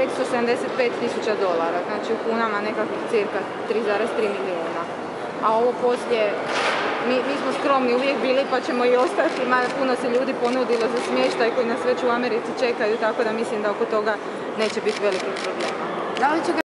575 tisuća dolara, znači u kunama nekakvih cirka 3,3 milijuna. A ovo poslije, mi, mi, smo skromni uvijek bili pa ćemo i ostati, ma puno se ljudi ponudilo za smještaj koji nas već u Americi čekaju, tako da mislim da oko toga neće biti velikih problema. Da li će